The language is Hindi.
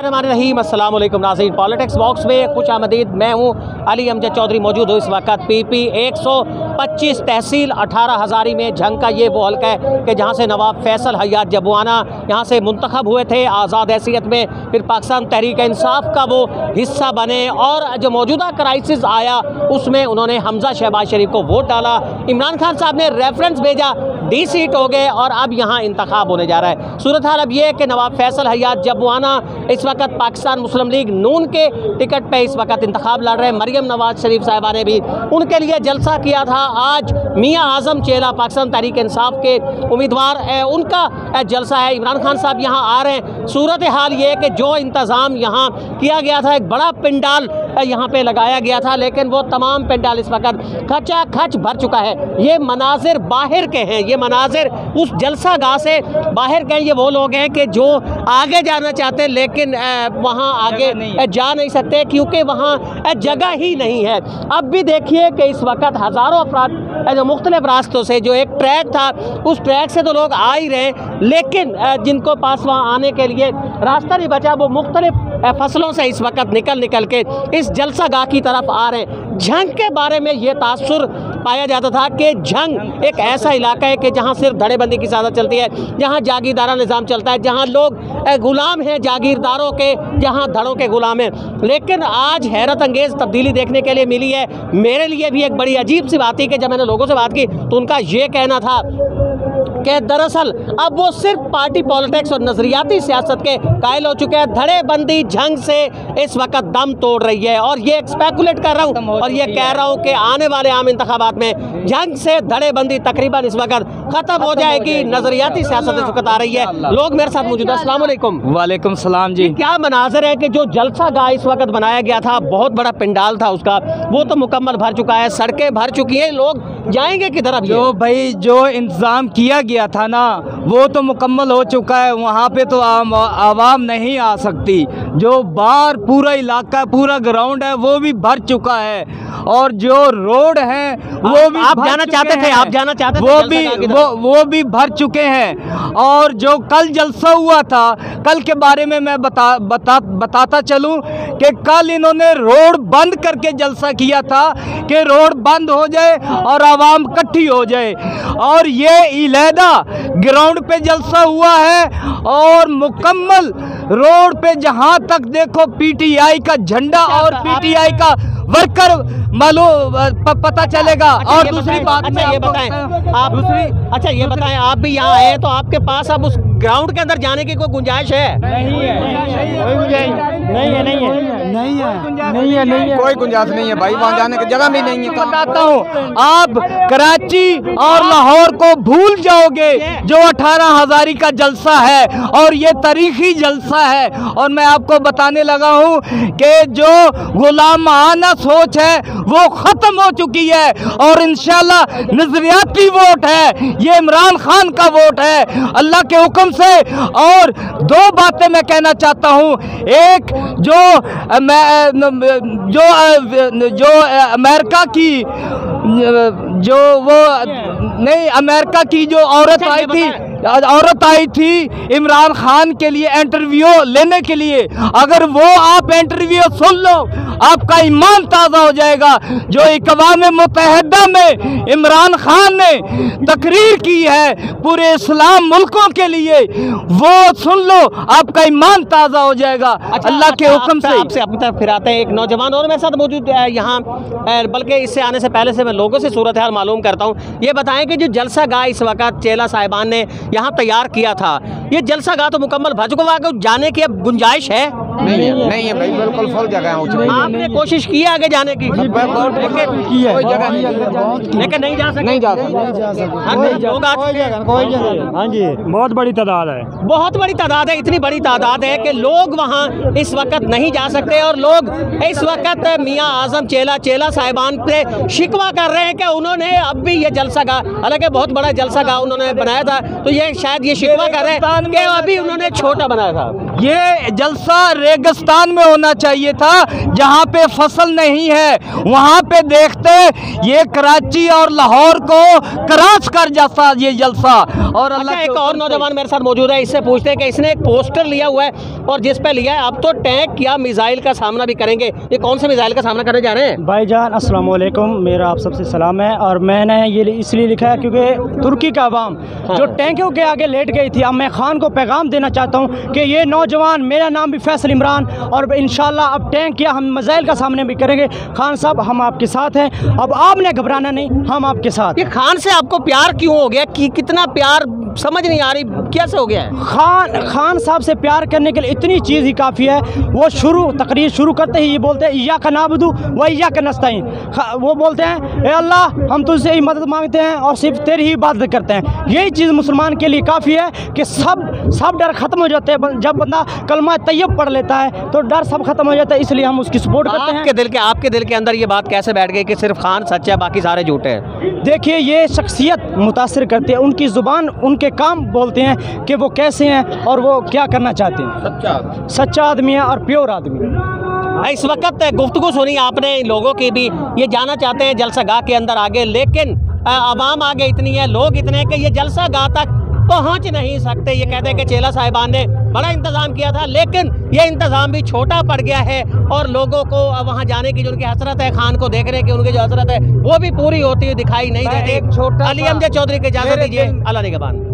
रहीम, अस्सलाम नाज़रीन। पॉलिटिक्स बॉक्स में खुश आमदीद, मैं हूँ अली अमजद चौधरी मौजूद हूँ इस वक्त पी पी एक सौ पच्चीस तहसील अठारह हज़ारी में जंग का ये वो हल्का है कि जहाँ से नवाब फैसल हयात जबवाना यहाँ से मुंतखब हुए थे आज़ाद हैसियत में। फिर पाकिस्तान तहरीक इंसाफ का वो हिस्सा बने और जो मौजूदा क्राइसिस आया, उसमें उन्होंने हमजा शहबाज शरीफ को वोट डाला। इमरान खान साहब ने रेफरेंस भेजा डी सीट हो गए और अब यहाँ इंतखब होने जा रहा है। सूरत हाल अब यह है कि नवाब फैसल हयात जबवाना इस वक्त पाकिस्तान मुस्लिम लीग नून के टिकट पर इस वक्त इंतखब लड़ रहे हैं। मरियम नवाज़ शरीफ साहिबा ने भी उनके लिए जलसा किया था। आज मियाँ आज़म चेला पाकिस्तान तहरीक इंसाफ के उम्मीदवार उनका जलसा है। इमरान खान साहब यहाँ आ रहे हैं। सूरत हाल ये है कि जो इंतज़ाम यहाँ किया गया था, एक बड़ा पिंडाल यहाँ पे लगाया गया था लेकिन वो तमाम पिंडाल इस वक्त खचा खच भर चुका है। ये मनाजिर बाहर के हैं ये मनाजिर उस जलसा गाह से बाहर के ये वो लोग हैं कि जो आगे जाना चाहते हैं लेकिन वहाँ आगे नहीं जा नहीं सकते क्योंकि वहाँ जगह ही नहीं है। अब भी देखिए कि इस वक्त हज़ारों अफराद जो मुख्तलिफ़ रास्तों से जो एक ट्रैक था उस ट्रैक से तो लोग आ ही रहे लेकिन जिनको पास वहाँ आने के लिए रास्ता नहीं बचा वो मुख्तलिफ़ फ़सलों से इस वक्त निकल निकल के इस जलसा गाह की तरफ़ आ रहे हैं। जंग के बारे में ये तासुर पाया जाता था कि जंग एक ऐसा इलाका है कि जहाँ सिर्फ़ धड़ेबंदी की ज़्यादा चलती है, जहाँ जागीरदारा निज़ाम चलता है, जहाँ लोग गुलाम हैं जागीरदारों के, जहाँ धड़ों के गुलाम हैं। लेकिन आज हैरत अंगेज़ तब्दीली देखने के लिए मिली है। मेरे लिए भी एक बड़ी अजीब सी बात थी कि जब मैंने लोगों से बात की तो उनका ये कहना था कि दरअसल अब वो सिर्फ़ पार्टी पॉलिटिक्स और नज़रियाती सियासत के कायल हो चुके हैं। धड़ेबंदी जंग से इस वक्त दम तोड़ रही है और ये स्पेकुलेट कर रहा हूँ और ये कह रहा हूँ कि आने वाले आम इंतबात में जंग से धड़ेबंदी तकरीबन इस वक्त ख़त्म हो जाएगी। नज़रियाती सियासत इस वक्त आ रही है। लोग मेरे साथ मौजूद हैं। वालेकुम सलाम जी। क्या मनाजर है कि जो जलसा गाह इस वक्त बनाया गया था बहुत बड़ा पिंडाल था उसका वो तो मुकम्मल भर चुका है सड़कें भर चुकी हैं लोग जाएँगे किधर अब जो भाई जो इंतज़ाम किया गया था ना वो तो मुकम्मल हो चुका है वहाँ पे तो आवाम नहीं आ सकती। जो बाहर पूरा इलाका पूरा ग्राउंड है वो भी भर चुका है। और जो रोड है वो भी आप जाना चाहते थे आप जाना चाहते वो भी वो वो भी भर चुके हैं। और जो कल जलसा हुआ था कल के बारे में मैं बता बता बताता चलूँ कि कल इन्होंने रोड बंद करके जलसा किया था कि रोड बंद हो जाए और आवाम इकट्ठी हो जाए। और ये इलेदा ग्राउंड पे जलसा हुआ है और मुकम्मल रोड पे जहाँ तक देखो पीटीआई का झंडा और पीटीआई का वर्कर मालूम पता चलेगा। अच्छा और दूसरी बात अच्छा ये बताएँ आप दूसरी अच्छा ये बताएँ आप भी यहाँ आए तो आपके पास अब उस ग्राउंड के अंदर जाने की कोई गुंजाइश है? नहीं है कोई गुंजाइश नहीं है। नहीं है। नहीं है। नहीं है नहीं है। कोई गुंजाइश नहीं है भाई वहाँ जाने की जगह भी नहीं है। बताता हूँ आप कराची और लाहौर को भूल जाओगे जो अठारह हजारी का जलसा है और ये तारीखी जलसा है। और मैं आपको बताने लगा हूँ कि जो गुलामाना सोच है वो ख़त्म हो चुकी है और इंशाल्लाह नजरियाती वोट है ये इमरान खान का वोट है अल्लाह के हुक्म से। और दो बातें मैं कहना चाहता हूँ। एक जो जो जो अमेरिका की, जो वो नहीं, अमेरिका की जो औरत आई थी, औरत आई थी इमरान खान के लिए इंटरव्यू लेने के लिए। अगर वो आप इंटरव्यू सुन लो आपका ईमान ताज़ा हो जाएगा। जो इकवाम मुतहदा में इमरान खान ने तकरीर की है पूरे इस्लाम मुल्कों के लिए वो सुन लो आपका ईमान ताज़ा हो जाएगा। अच्छा, अल्लाह के अच्छा, हुक्म से। आपसे अपनी तरफ़ फिर आते हैं एक नौजवान और मेरे साथ मौजूद है यहाँ बल्कि इससे आने से पहले से मैं लोगों से सूरत हाल मालूम करता हूँ। ये बताएँ कि जो जलसा गाह इस वक्त चेला साहिबान ने यहाँ तैयार किया था ये जलसा गाह तो मुकम्मल चुका वहाँ जाने की अब गुंजाइश है? नहीं है नहीं है भाई बिल्कुल फुल जगह हो आपने कोशिश की आगे जाने की? कोई जगह नहीं। लेकिन नहीं जा सकते नहीं जा सकते हाँ, हैं। हाँ जी। बहुत बड़ी तादाद है। बहुत बड़ी तादाद है इतनी बड़ी तादाद है कि लोग वहाँ इस वक्त नहीं जा सकते और लोग इस वक्त मियाँ आज़म चेला चेला साहिबान पे शिकवा कर रहे हैं कि उन्होंने अब भी ये जलसा गा हालाँकि बहुत बड़ा जलसा गा उन्होंने बनाया था तो ये शायद ये शिकवा कर रहे हैं कि अभी उन्होंने छोटा बनाया था। ये जलसा रेगिस्तान में होना चाहिए था जहाँ पे फ़सल नहीं है। वहाँ पे देखते ये कराची और लाहौर को क्रॉस कर जाता ये जलसा। और अल्लाह अच्छा एक और नौजवान मेरे साथ मौजूद है इससे पूछते हैं कि इसने एक पोस्टर लिया हुआ है और जिस पे लिया है अब तो टैंक या मिसाइल का सामना भी करेंगे। ये कौन से मिसाइल का सामना करने जा रहे हैं? भाईजान अस्सलाम वालेकुम मेरा आप सबसे सलाम है और मैंने ये इसलिए लिखा है क्योंकि तुर्की का आवाम हाँ। जो टैंकों के आगे लेट गई थी अब मैं खान को पैगाम देना चाहता हूँ कि ये नौजवान मेरा नाम भी फैसल इमरान और इन अब टैंक या हम मज़ाइल का सामने भी करेंगे। खान साहब हम आपके साथ हैं। अब आपने घबराना नहीं हम आपके साथ ये खान से आपको प्यार क्यों हो गया? कि कितना प्यार समझ नहीं आ रही कैसे हो गया है? खान खान साहब से प्यार करने के लिए इतनी चीज़ ही काफ़ी है। वो शुरू तकरीर शुरू करते ही ये बोलते हैं या का नाबदू व या का नस्ताइन वो बोलते हैं ए अल्लाह हम तुझसे ही मदद मांगते हैं और सिर्फ़ तेरी ही इबादत करते हैं। यही चीज़ मुसलमान के लिए काफ़ी है कि सब सब डर ख़त्म हो जाते हैं। जब बंदा कलमा तैयब पढ़ लेता है तो डर सब खत्म हो जाता है इसलिए हम उसकी सपोर्ट करते हैं। आपके दिल के आपके दिल के अंदर ये बात कैसे बैठ गई कि सिर्फ़ खान सच्चा है बाकी सारे झूठे हैं? देखिए ये शख्सियत मुतासर करती है उनकी ज़ुबान उनके काम बोलते हैं कि वो कैसे हैं और वो क्या करना चाहते हैं। सच्चा आदमी। है और प्योर आदमी है। इस वक्त गुफ्तगु सुनी आपने इन लोगों की भी ये जाना चाहते हैं जलसा गाह के अंदर आगे लेकिन आवाम आगे इतनी है लोग इतने हैं कि ये जलसा गाह तक पहुँच नहीं सकते। ये कहते हैं कि चेला साहिबान ने बड़ा इंतज़ाम किया था लेकिन ये इंतज़ाम भी छोटा पड़ गया है और लोगों को वहाँ जाने की जो उनकी हसरत है खान को देखने की उनकी जो हसरत है वो भी पूरी होती हुई दिखाई नहीं देती। एक छोटा अली अमजद चौधरी की इजाज़त दीजिए अल्लाह निगहबान